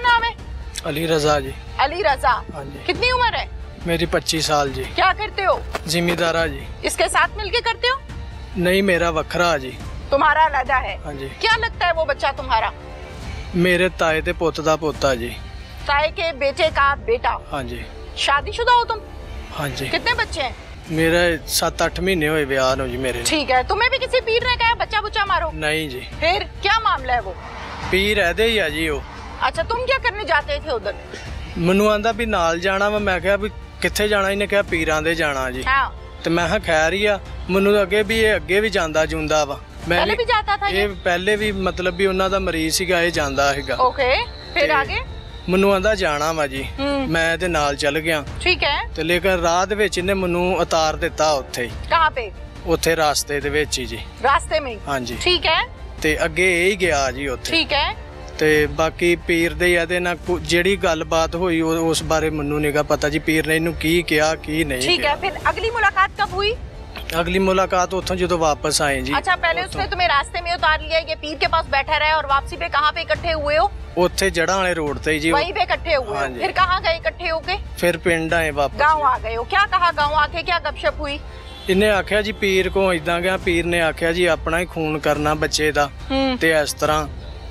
नाम है? अली रजा जी। अली रजा। हाँ जी। कितनी उम्र है? मेरी पच्चीस साल जी। क्या करते हो? जिम्मेदारा जी। इसके साथ मिल करते हो? नहीं मेरा वखरा जी। तुम्हारा अलहदा है। हाँ जी। क्या लगता है वो बच्चा तुम्हारा? मेरे ताए ते पोतदा पोता जी। ताए के बेटे का बेटा। हाँ जी। शादीशुदा हो तुम? हाँ जी। कितने बच्चे हैं? मेरा सात आठ महीने हुए ब्याह जी मेरे। ठीक है तुम्हें भी किसी पीर ने कहा बच्चा बुच्चा मारो नहीं जी। फिर क्या मामला है वो? पीर है दे जी वो। अच्छा तुम क्या करने जाते थे उधर ਮੈਨੂੰ ਆਂਦਾ ਵੀ ਨਾਲ ਜਾਣਾ ਵਾ ਮੈਂ ਕਿਹਾ ਵੀ ਕਿੱਥੇ ਜਾਣਾ ਇਹਨੇ ਕਿਹਾ ਪੀਰਾਂ ਦੇ ਜਾਣਾ ਜੀ हाँ ਤੇ ਮੈਂ ਕਿਹਾ ਖੈਰ ਹੀ ਆ ਮੈਨੂੰ ਅੱਗੇ ਵੀ ਇਹ ਅੱਗੇ ਵੀ ਜਾਂਦਾ ਜੁੰਦਾ ਵਾ ਮੈਂ पहले भी ਵੀ- जाता था ये ਇਹ ਪਹਿਲੇ ਵੀ ਮਤਲਬ ਵੀ ਉਹਨਾਂ ਦਾ ਮਰੀਜ਼ ਸੀਗਾ ਇਹ ਜਾਂਦਾ ਸੀਗਾ ओके फिर ਤੇ आगे ਮੈਨੂੰ ਆਂਦਾ ਜਾਣਾ ਵਾ ਜੀ हम्म ਮੈਂ ਇਹਦੇ ਨਾਲ ਚੱਲ ਗਿਆ ठीक है ਤੇ ਲੇਕਿਨ ਰਾਹ ਦੇ ਵਿੱਚ ਇਹਨੇ ਮੈਨੂੰ ਉਤਾਰ ਦਿੱਤਾ ਉੱਥੇ ਹੀ कहाँ पे ਉੱਥੇ ਰਾਸਤੇ ਦੇ ਵਿੱਚ ਹੀ ਜੀ रास्ते में ही ਹਾਂਜੀ ठीक है ਤੇ ਅੱਗੇ ਇਹ ਹੀ ਗਿਆ ਜੀ ਉੱਥੇ ठीक है ਤੇ ਬਾਕੀ ਪੀਰ ਦੇ ਇਹਦੇ ਨਾਲ ਕੁ- ਜਿਹੜੀ ਗੱਲਬਾਤ ਹੋਈ ਉਹ- ਉਸ ਬਾਰੇ ਮੈਨੂੰ ਨਹੀਂਗਾ ਪਤਾ ਜੀ ਪੀਰ ਨੇ ਇਹਨੂੰ ਕੀ ਕਿਹਾ ਕੀ ਨਹੀਂ ठीक है ਕਿਹਾ फिर अगली मुलाकात कब हुई ਅਗਲੀ ਮੁਲਾਕਾਤ ਉੱਥੋਂ ਜਦੋਂ ਵਾਪਸ ਆਏ ਜੀ अच्छा पहले उसने तुम्हें रास्ते में उतार लिया ये पीर के पास बैठा रहा और वापसी पे कहाँ पे इकट्ठे हुए हो ਉੱਥੇ ਜੜਾਂ ਵਾਲੇ ਰੋਡ ਤੇ ਜੀ वहीं पे इकट्ठे हुए हाँ हो जी। फिर कहाँ गए इकट्ठे होके ਫਿਰ ਪਿੰਡ ਆਏ ਵਾਪਸ गाँव आ गए हो क्या कहा गाँव आके क्या गपशप हुई ਇਹਨੇ ਆਖਿਆ ਜੀ ਪੀਰ ਕੋ ਇਦਾਂ ਗਿਆ ਪੀਰ ਨੇ ਆਖਿਆ ਜੀ ਆਪਣਾ ਹੀ ਖੂਨ ਕਰਨਾ ਬੱਚੇ ਦਾ हम्म ਤੇ ਇਸ ਤਰ੍ਹਾਂ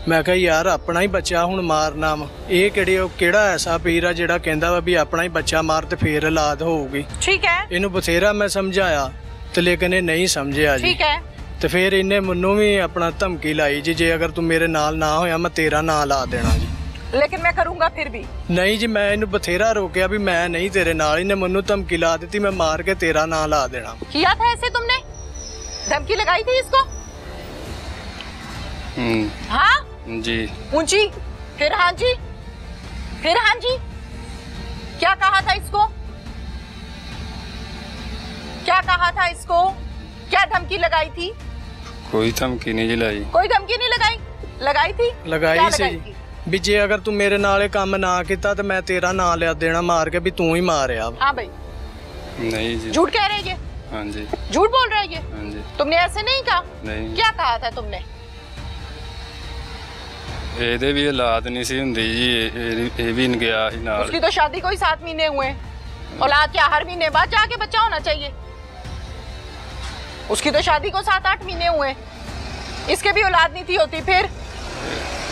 ਮੈਂ ਕਿਹਾ ਯਾਰ ਆਪਣਾ ਹੀ ਬੱਚਾ ਹੁਣ ਮਾਰਨਾ ਵਾ ਇਹ ਕਿਹੜੇ ਉਹ ਕਿਹੜਾ ਐਸਾ ਪੀਰ ਆ ਜਿਹੜਾ ਕਹਿੰਦਾ ਵਾ ਵੀ ਆਪਣਾ ਹੀ ਬੱਚਾ ਮਾਰ ਤੇ ਫੇਰ ਔਲਾਦ ਹੋਊਗੀ ठीक है ਇਹਨੂੰ ਬਥੇਰਾ ਮੈਂ ਸਮਝਾਇਆ ਤੇ ਲੇਕਿਨ ਇਹ ਨਹੀਂ ਸਮਝਿਆ ਜੀ ठीक है ਤੇ ਫਿਰ ਇਹਨੇ ਮੈਨੂੰ ਵੀ ਆਪਣਾ ਧਮਕੀ ਲਾਈ ਜੀ ਜੇ ਅਗਰ ਤੂੰ ਮੇਰੇ ਨਾਲ ਨਾ ਹੋਇਆ ਮੈਂ ਤੇਰਾ ਨਾਂ ਲਾ ਦੇਣਾ ਜੀ लेकिन मैं करूंगा फिर भी ਨਹੀਂ ਜੀ ਮੈਂ ਇਹਨੂੰ ਬਥੇਰਾ ਰੋਕਿਆ ਵੀ ਮੈਂ ਨਹੀਂ ਤੇਰੇ ਨਾਲ ਇਹਨੇ ਮੈਨੂੰ ਧਮਕੀ ਲਾ ਦਿੱਤੀ ਮੈਂ ਮਾਰ ਕੇ ਤੇਰਾ ਨਾਂ ਲਾ ਦੇਣਾ किया था ऐसे तुमने धमकी लगाई थी इसको हम्म, हाँ जी ऊंची फिर हाँ जी फिर हाँ जी क्या कहा था इसको क्या कहा था इसको क्या धमकी लगाई थी कोई धमकी नहीं जिलाई कोई धमकी नहीं लगाई लगाई थी ਲਗਾਈ क्या ਸੀ लगाई ਜੀ थी ਵੀ ਜੇ ਅਗਰ ਤੂੰ ਮੇਰੇ ਨਾਲ ਇਹ ਕੰਮ ਨਾ ਕੀਤਾ ਤੇ ਮੈਂ ਤੇਰਾ ਨਾਂ ਲਿਆ ਦੇਣਾ ਮਾਰ ਕੇ ਵੀ ਤੂੰ ਹੀ ਮਾਰਿਆ ਵਾ। हाँ भाई नहीं जी झूठ कह रहे हैं ये हाँ जी झूठ बोल रहे हैं ये हाँ जी तुमने ऐसे नहीं कहा नहीं क्या कहा था तुमने ਇਹਦੇ ਵੀ ਔਲਾਦ ਨਹੀਂ ਸੀ ਹੁੰਦੀ ਜੀ ਇਹ- ਇਹ ਇਹ ਵੀ ਨ ਗਿਆ ਸੀ ਨਾਲ उसकी तो शादी को ही सात महीने हुए हैं औलाद क्या हर महीने बाद जाके बच्चा होना चाहिए उसकी तो शादी को सात आठ महीने हुए हैं। इसके भी औलाद नहीं थी होती फिर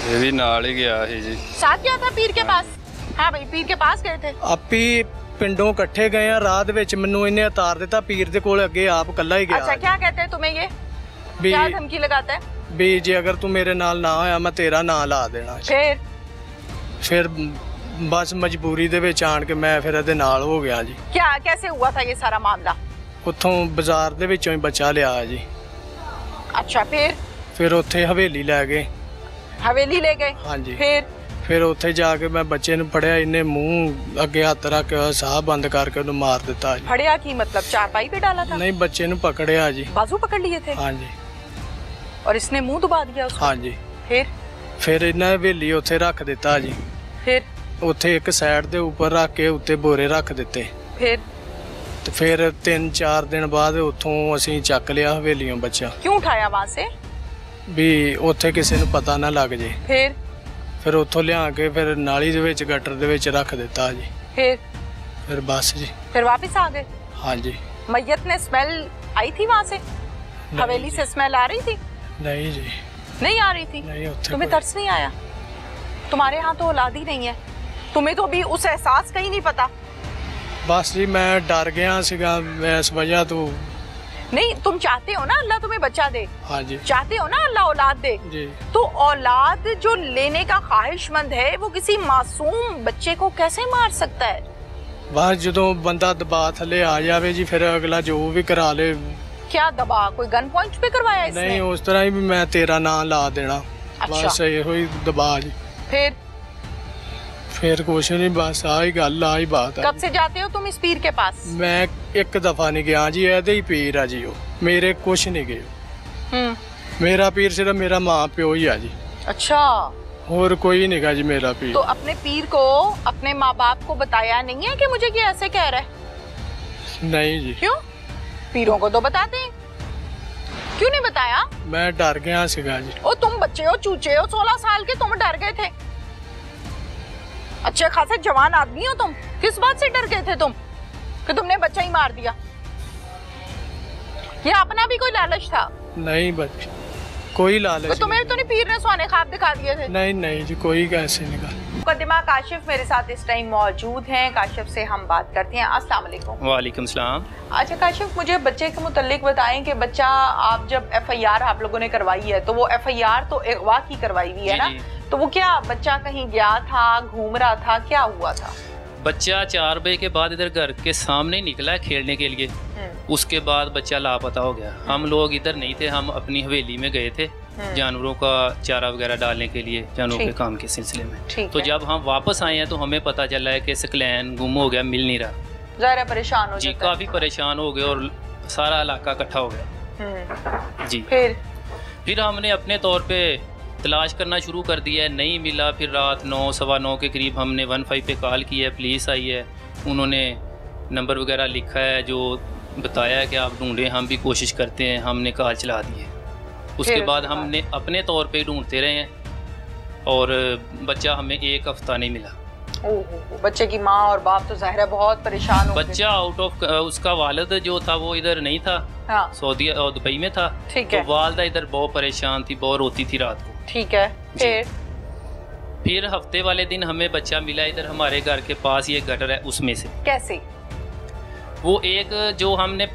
ਇਹ ਵੀ ਨਾਲ ਹੀ ਗਿਆ ਸੀ ਜੀ साथ गया था पीर के पास हाँ भाई पीर के पास गए थे ਆਪੀ ਪਿੰਡੋਂ ਇਕੱਠੇ ਗਏ ਆ ਰਾਤ ਵਿੱਚ ਮੈਨੂੰ ਇਹਨੇ ਉਤਾਰ ਦਿੱਤਾ ਪੀਰ ਦੇ ਕੋਲ ਅੱਗੇ ਆਪ ਕੱਲਾ ਹੀ अच्छा ਗਿਆ क्या कहते हैं तुम्हें ये ਵੀ क्या धमकी लगाता है ਵੀ ਜੇ ਅਗਰ ਤੂੰ ਮੇਰੇ ਨਾਲ ਨਾ ਹੋਇਆ ਮੈਂ ਤੇਰਾ ਨਾਂ ਲਾ ਦੇਣਾ फिर ਫਿਰ ਬਸ ਮਜਬੂਰੀ ਦੇ ਵਿੱਚ ਆਣ ਕੇ ਮੈਂ ਫਿਰ ਇਹਦੇ ਨਾਲ ਹੋ ਗਿਆ ਜੀ क्या कैसे हुआ था ये सारा मामला ਉੱਥੋਂ ਬਾਜ਼ਾਰ ਦੇ ਵਿੱਚੋਂ ਹੀ ਬੱਚਾ ਲਿਆ ਜੀ अच्छा फिर ਫਿਰ ਉੱਥੇ ਹਵੇਲੀ ਲੈ ਗਏ हवेली ले गए ਹਾਂਜੀ फिर ਫਿਰ ਉੱਥੇ ਜਾ ਕੇ ਮੈਂ ਬੱਚੇ ਨੂੰ ਫੜਿਆ ਇਹਨੇ ਮੂੰਹ ਅੱਗੇ ਹੱਥ ਰੱਖ ਕੇ ਸਾਹ ਬੰਦ ਕਰਕੇ ਉਹਨੂੰ ਮਾਰ ਦਿੱਤਾ ਜੀ फड़िया की मतलब चारपाई पे डाला था ਨਹੀਂ ਬੱਚੇ ਨੂੰ ਪਕੜਿਆ ਜੀ बाजू पकड़ लिए थे ਹਾਂਜੀ और इसने मुंह दुबा दिया उसको ਹਾਂਜੀ फिर ਫਿਰ ਇਹਨਾਂ ਹਵੇਲੀ ਉੱਥੇ ਰੱਖ ਦਿੱਤਾ ਜੀ फिर ਉੱਥੇ ਇੱਕ ਸਾਈਡ ਦੇ ਉੱਪਰ ਰੱਖ ਕੇ ਉੱਤੇ ਬੋਰੇ ਰੱਖ ਦਿੱਤੇ फिर ਤੇ ਫਿਰ 3-4 ਦਿਨ ਬਾਅਦ ਉੱਥੋਂ ਅਸੀਂ ਚੱਕ ਲਿਆ ਹਵੇਲੀਓਂ ਬੱਚਾ क्यों उठाया वहां से ਵੀ ਉੱਥੇ ਕਿਸੇ ਨੂੰ ਪਤਾ ਨਾ ਲੱਗ ਜੇ फिर ਫਿਰ ਉੱਥੋਂ ਲਿਆ ਕੇ ਫਿਰ ਨਾਲੀ ਦੇ ਵਿੱਚ ਗਟਰ ਦੇ ਵਿੱਚ ਰੱਖ ਦਿੱਤਾ ਜੀ फिर ਫਿਰ ਬਸ ਜੀ फिर वापस आ गए ਹਾਂਜੀ मैयत ने स्मेल आई थी वहां से नहीं हवेली से स्मेल आ रही थी नहीं जी। नहीं आ रही थी? नहीं तुम्हें तरस नहीं आया? तुम्हारे यहाँ तो औलाद ही नहीं है। तुम्हें तो अभी उस एहसास का ही नहीं पता। बस जी मैं डर गया सीगा मैं समझा तो नहीं तुम चाहते हो ना अल्लाह तुम्हें बच्चा दे? हाँ जी। चाहते हो ना अल्लाह औलाद दे? जी। तो औलाद जो लेने का ख्वाहिशमंद है वो किसी मासूम बच्चे को कैसे मार सकता है? बस जो बंदा दबा थले आ जाए जी फिर अगला जो भी करा ले क्या दबा? कोई गन पॉइंट पे करवाया इसने? नहीं उस तरह ही मैं तेरा नाम ला देना। अच्छा। बस ये दबा जी फिर? फिर कुछ नहीं बस आई गल आई बात कब से जाते हो तुम इस पीर के पास? मैं एक दफ़ा नहीं गया जी ऐसे ही पीर है जी मेरे कुछ नहीं गए। हम्म। मेरा पीर सिर्फ़ मेरा माँ प्यो ही है जी। अच्छा। और कोई नहीं गा जी मेरा पीर। तो अपने पीर को अपने माँ बाप को बताया नहीं है कि मुझे ये ऐसे कह रहा है? नहीं जी। क्यों? पीरों को तो बताते क्यों नहीं बताया? मैं डर गया सिका ओ तुम बच्चे हो चूचे हो सोलह साल के तुम डर गए थे। अच्छे खासे जवान आदमी हो तुम। किस बात से डर गए थे तुम? कि तुमने बच्चा ही मार दिया। ये अपना भी कोई लालच था? नहीं बच्चे कोई लालच तो तुम्हें तो नहीं पीर ने सोने खाब दिखा दिए थे? नहीं नहीं जी कोई कैसे निकाल मुकदमा काशिफ मेरे साथ इस टाइम मौजूद हैं। काशिफ से हम बात करते हैं। अस्सलाम वालेकुम। वालेकुम सलाम। अच्छा काशिफ मुझे बच्चे के मुतलिक बताएँ कि बच्चा आप जब एफआईआर आप लोगों ने करवाई है तो वो एफआईआर तो अगवा की करवाई हुई है ना? तो वो क्या बच्चा कहीं गया था घूम रहा था क्या हुआ था? बच्चा चार बजे के बाद इधर घर के सामने निकला है खेलने के लिए। उसके बाद बच्चा लापता हो गया। हम लोग इधर नहीं थे हम अपनी हवेली में गए थे। जानवरों का चारा वगैरह डालने के लिए जानवरों के काम के सिलसिले में। तो जब हम वापस आए हैं तो हमें पता चला है कि सकलैन गुम हो गया मिल नहीं रहा। ज़ाहिर परेशान हो जी काफ़ी परेशान हो गए और सारा इलाका इकट्ठा हो गया। हम्म, जी। फिर? फिर हमने अपने तौर पे तलाश करना शुरू कर दिया है। नहीं मिला। फिर रात नौ सवा नौ के करीब हमने वन फाइव पर कॉल की है। पुलिस आई है। उन्होंने नंबर वगैरह लिखा है जो बताया है कि आप ढूंढें हम भी कोशिश करते हैं। हमने कॉल चला दी है। उसके बाद हमने अपने तौर पे ढूंढते रहे हैं और बच्चा हमें एक हफ़्ता नहीं मिला। बच्चे की माँ और बाप तो ज़ाहिर है बहुत परेशान बच्चा आउट ऑफ़ उसका वालद जो था वो इधर नहीं था। हाँ। सऊदी और दुबई में था। ठीक तो है। वालदा इधर बहुत परेशान थी बहुत रोती थी रात को। ठीक है फिर? फिर हफ़्ते वाले दिन हमें बच्चा मिला इधर हमारे घर के पास ये गटर है उसमें से। कैसे? वो एक जो हमने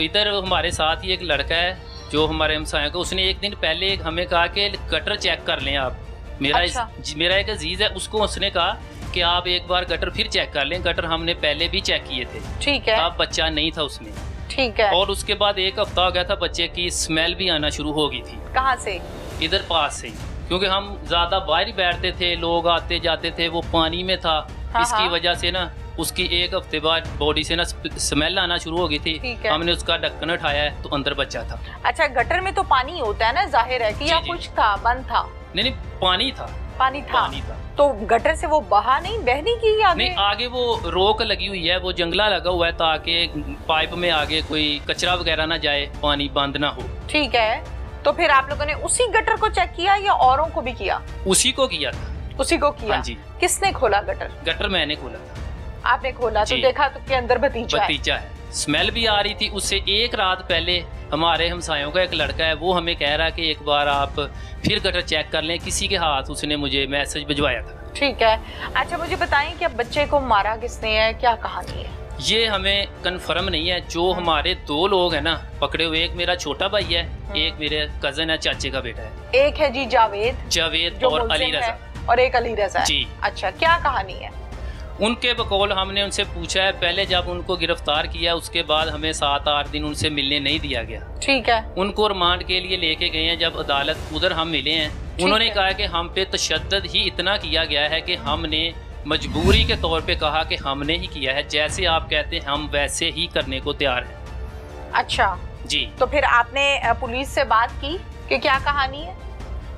इधर हमारे साथ ही एक लड़का है जो हमारे हमसायों का उसने एक दिन पहले हमें कहा कि गटर चेक कर लें आप। मेरा अच्छा। मेरा एक अज़ीज़ है उसको उसने कहा कि आप एक बार गटर फिर चेक कर लें गटर हमने पहले भी चेक किए थे। ठीक है। आप बच्चा नहीं था उसमें। ठीक है। और उसके बाद एक हफ़्ता हो गया था बच्चे की स्मेल भी आना शुरू हो गई थी। कहाँ से? इधर पास से ही। क्योंकि हम ज़्यादा बाहर ही बैठते थे लोग आते जाते थे वो पानी में था। हाँ, इसकी हाँ। वजह से ना उसकी एक हफ़्ते बाद बॉडी से ना स्मेल आना शुरू हो गई थी। हमने उसका ढक्कन उठाया है तो अंदर बच्चा था। अच्छा गटर में तो पानी होता है ना ज़ाहिर है कि या कुछ था बंद था? नहीं नहीं पानी था। पानी था। पानी था। तो गटर से वो बहा नहीं बहनी की आगे? नहीं आगे वो रोक लगी हुई है वो जंगला लगा हुआ है ताकि पाइप में आगे कोई कचरा वगैरह ना जाए पानी बंद ना हो। ठीक है। तो फिर आप लोगों ने उसी गटर को चेक किया या औरों को भी किया? उसी को किया था। उसी को किया? हाँ जी। किसने खोला गटर? गटर मैंने खोला था। आपने खोला तो देखा तो के अंदर भतीजा है। भतीजा है। स्मेल भी आ रही थी उससे। एक रात पहले हमारे हमसायों का एक लड़का है वो हमें कह रहा है कि एक बार आप फिर गटर चेक कर लें। किसी के हाथ उसने मुझे मैसेज भिजवाया था। ठीक है। अच्छा मुझे बताएँ कि अब बच्चे को मारा किसने है? क्या कहानी है? ये हमें कंफर्म नहीं है जो हमारे दो लोग हैं ना पकड़े हुए एक मेरा छोटा भाई है एक मेरे कज़न है चाचे का बेटा है। एक है जी जावेद जावेद और अली रजा और एक अली रजा जी। अच्छा क्या कहानी है? उनके बकौल हमने उनसे पूछा है पहले जब उनको गिरफ़्तार किया उसके बाद हमें सात आठ दिन उनसे मिलने नहीं दिया गया। ठीक है। उनको रिमांड के लिए लेके गए हैं जब अदालत उधर हम मिले हैं। उन्होंने है। कहा कि हम पे तशद ही इतना किया गया है कि हमने मजबूरी के तौर पे कहा कि हमने ही किया है। जैसे आप कहते हैं हम वैसे ही करने को तैयार हैं। अच्छा। जी। तो फिर आपने पुलिस से बात की कि क्या कहानी है?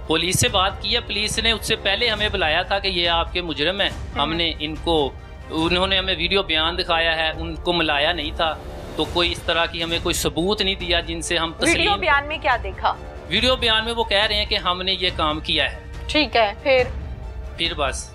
पुलिस से बात की है। पुलिस ने उससे पहले हमें बुलाया था कि ये आपके मुजरम हैं। हमने इनको उन्होंने हमें वीडियो बयान दिखाया है उनको मिलाया नहीं था। तो कोई इस तरह की हमें कोई सबूत नहीं दिया जिनसे हम वीडियो बयान में क्या देखा? वीडियो बयान में वो कह रहे हैं कि हमने ये काम किया है। ठीक है फिर? फिर बस।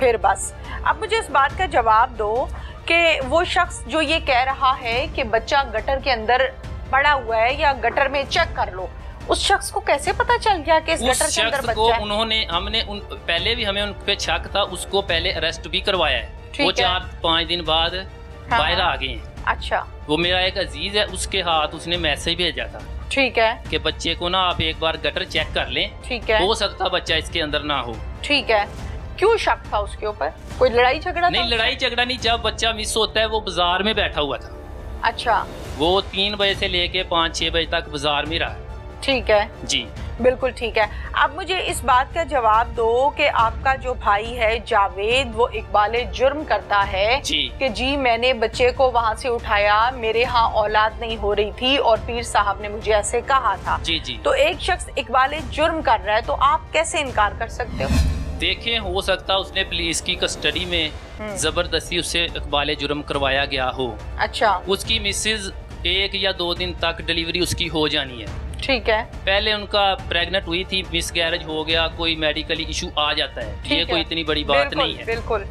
फिर बस। अब मुझे इस बात का जवाब दो कि वो शख्स जो ये कह रहा है कि बच्चा गटर के अंदर पड़ा हुआ है या गटर में चेक कर लो उस शख्स को कैसे पता चल गया कि इस गटर के अंदर बच्चा है? उन्होंने हमने उन पहले भी हमें उन पे शक था उसको पहले अरेस्ट भी करवाया है। वो चार पाँच दिन बाद हाँ, बाहर हाँ। आ गए हैं। अच्छा। वो मेरा एक अज़ीज़ है उसके हाथ उसने मैसेज भेजा था ठीक है। कि बच्चे को ना आप एक बार गटर चेक कर लें। ठीक है। हो सकता बच्चा इसके अंदर ना हो। ठीक है। क्यों शक था उसके ऊपर? कोई लड़ाई झगड़ा नहीं लड़ाई झगड़ा नहीं जब बच्चा मिस होता है वो बाज़ार में बैठा हुआ था। अच्छा। वो तीन बजे से लेके पाँच छह बजे तक बाज़ार में रहा। ठीक है। जी। बिल्कुल ठीक है। अब मुझे इस बात का जवाब दो कि आपका जो भाई है जावेद वो इकबाल जुर्म करता है जी। कि जी मैंने बच्चे को वहाँ से उठाया मेरे यहाँ औलाद नहीं हो रही थी और पीर साहब ने मुझे ऐसे कहा था। जी जी। तो एक शख्स इकबाल जुर्म कर रहा है तो आप कैसे इनकार कर सकते हो? देखें हो सकता उसने पुलिस की कस्टडी में हम्म। ज़बरदस्ती उससे इकबाल जुर्म करवाया गया हो। अच्छा। उसकी मिसेज एक या दो दिन तक डिलीवरी उसकी हो जानी है। ठीक है। पहले उनका प्रेग्नेंट हुई थी मिस गैरेज हो गया कोई मेडिकली इशू आ जाता है। ये कोई इतनी बड़ी बात नहीं है। बिल्कुल।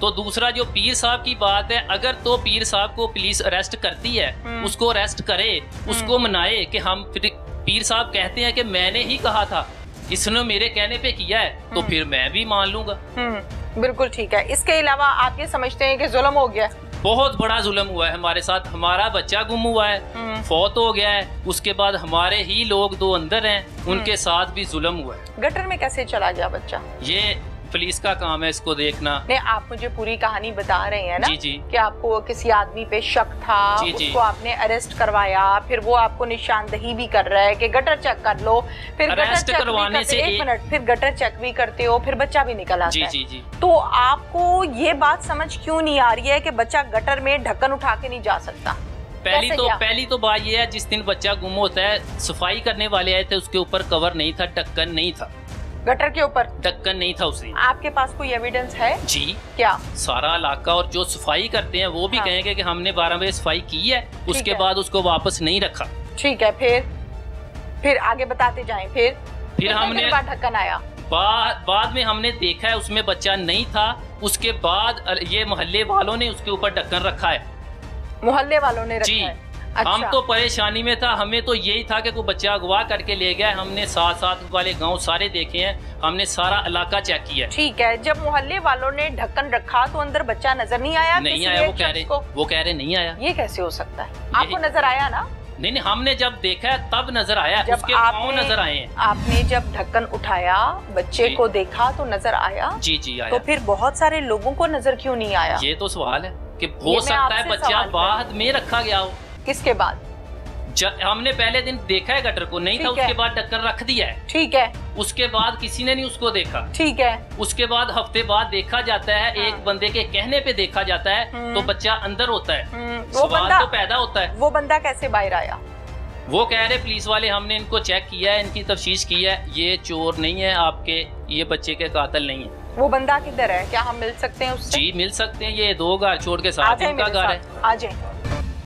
तो दूसरा जो पीर साहब की बात है अगर तो पीर साहब को पुलिस अरेस्ट करती है हम्म। उसको अरेस्ट करे उसको मनाए कि हम पीर साहब कहते हैं कि मैंने ही कहा था। इसने मेरे कहने पे किया है तो हम्म। फिर मैं भी मान लूँगा हम्म बिल्कुल ठीक है इसके अलावा आप ये समझते हैं कि जुलम हो गया बहुत बड़ा जुलम हुआ है हमारे साथ हमारा बच्चा गुम हुआ है हम्म। फौत हो गया है उसके बाद हमारे ही लोग दो अंदर हैं। उनके साथ भी जुलम हुआ है गटर में कैसे चला गया बच्चा ये पुलिस का काम है इसको देखना नहीं आप मुझे पूरी कहानी बता रहे हैं ना जी, जी। कि आपको किसी आदमी पे शक था जी, जी। उसको आपने अरेस्ट करवाया फिर वो आपको निशानदही भी कर रहा है कि गटर चेक कर लो फिर गटर चेक करवाने से एक मिनट फिर गटर चेक भी करते हो फिर बच्चा भी निकल आता जी है जी जी तो आपको ये बात समझ क्यों नहीं आ रही है की बच्चा गटर में ढक्कन उठा के नहीं जा सकता पहली तो? पहली तो बात यह है जिस दिन बच्चा गुम होता है सफ़ाई करने वाले आए थे उसके ऊपर कवर नहीं था ढक्कन नहीं था गटर के ऊपर। ढक्कन नहीं था उस आपके पास कोई एविडेंस है? जी। क्या? सारा इलाका और जो सफ़ाई करते हैं वो भी हाँ। कहेंगे कि हमने बारह बजे सफ़ाई की है उसके है। बाद उसको वापस नहीं रखा। ठीक है फिर? फिर आगे बताते जाए फिर? फिर हमने ढक्कन आया? बाद बाद में हमने देखा है उसमें बच्चा नहीं था उसके बाद ये मोहल्ले वालों ने उसके ऊपर ढक्कन रखा है। मोहल्ले वालों ने रखा जी है हम अच्छा। तो परेशानी में था हमें तो यही था कि कोई बच्चा अगवा करके ले गया। हमने साथ साथ वाले गाँव सारे देखे हैं हमने सारा इलाका चेक किया है। ठीक है जब मोहल्ले वालों ने ढक्कन रखा तो अंदर बच्चा नज़र नहीं आया नहीं आया वो कह रहे वो कह रहे नहीं आया। ये कैसे हो सकता है? आपको नज़र आया ना? नहीं नहीं हमने जब देखा तब नज़र आया। जब उसके पाँव आपने नज़र आए आपने जब ढक्कन उठाया बच्चे को देखा तो नज़र आया? जी जी आया। तो फिर बहुत सारे लोगों को नज़र क्यों नहीं आया? ये तो सवाल है कि हो सकता है बच्चा बाद में रखा गया हो। किसके बाद? हमने पहले दिन देखा है गटर को नहीं था उसके बाद ढक्कन रख दिया है। ठीक है। उसके बाद किसी ने नहीं उसको देखा। ठीक है। उसके बाद हफ़्ते बाद देखा जाता है हाँ। एक बंदे के कहने पे देखा जाता है हम्म। तो बच्चा अंदर होता है। हम्म, वो बंदा तो पैदा होता है। वो बंदा कैसे बाहर आया? वो कह रहे पुलिस वाले हमने इनको चेक किया है इनकी तफ्तीश की है। ये चोर नहीं है आपके ये बच्चे के कातल नहीं है। वो बंदा किधर है? क्या हम मिल सकते हैं उससे? जी मिल सकते हैं। ये दो घर छोड़ के साथ इनका घर है। आ जाए।